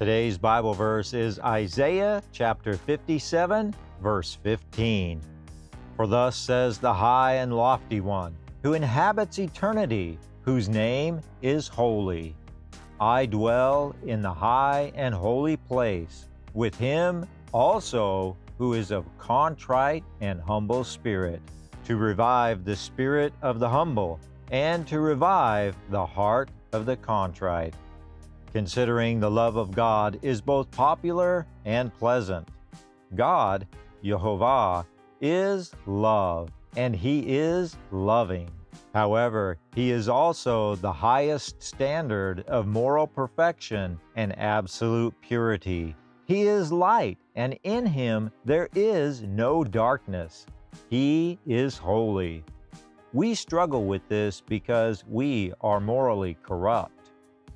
Today's Bible verse is Isaiah chapter 57, verse 15. For thus says the high and lofty one, who inhabits eternity, whose name is holy. I dwell in the high and holy place, with him also who is of contrite and humble spirit, to revive the spirit of the humble, and to revive the heart of the contrite. Considering the love of God is both popular and pleasant. God, Jehovah, is love, and He is loving. However, He is also the highest standard of moral perfection and absolute purity. He is light, and in Him there is no darkness. He is holy. We struggle with this because we are morally corrupt.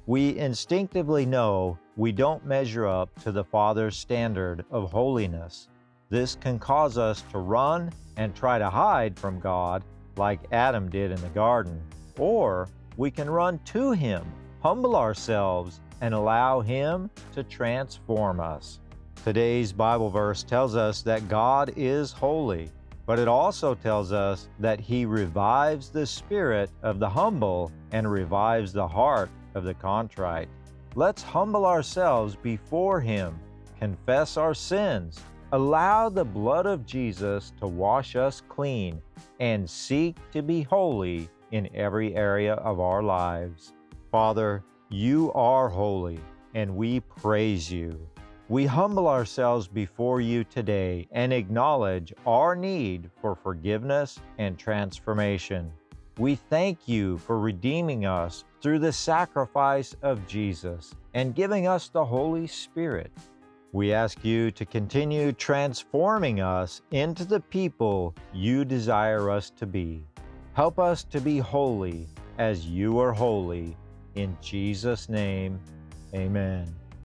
We instinctively know we don't measure up to the Father's standard of holiness. This can cause us to run and try to hide from God like Adam did in the garden. Or we can run to Him, humble ourselves, and allow Him to transform us. Today's Bible verse tells us that God is holy, but it also tells us that He revives the spirit of the humble and revives the heart of the contrite. Let's humble ourselves before Him, confess our sins, allow the blood of Jesus to wash us clean, and seek to be holy in every area of our lives. Father, you are holy, and we praise you. We humble ourselves before you today and acknowledge our need for forgiveness and transformation. We thank you for redeeming us through the sacrifice of Jesus and giving us the Holy Spirit. We ask you to continue transforming us into the people you desire us to be. Help us to be holy as you are holy. In Jesus' name, amen.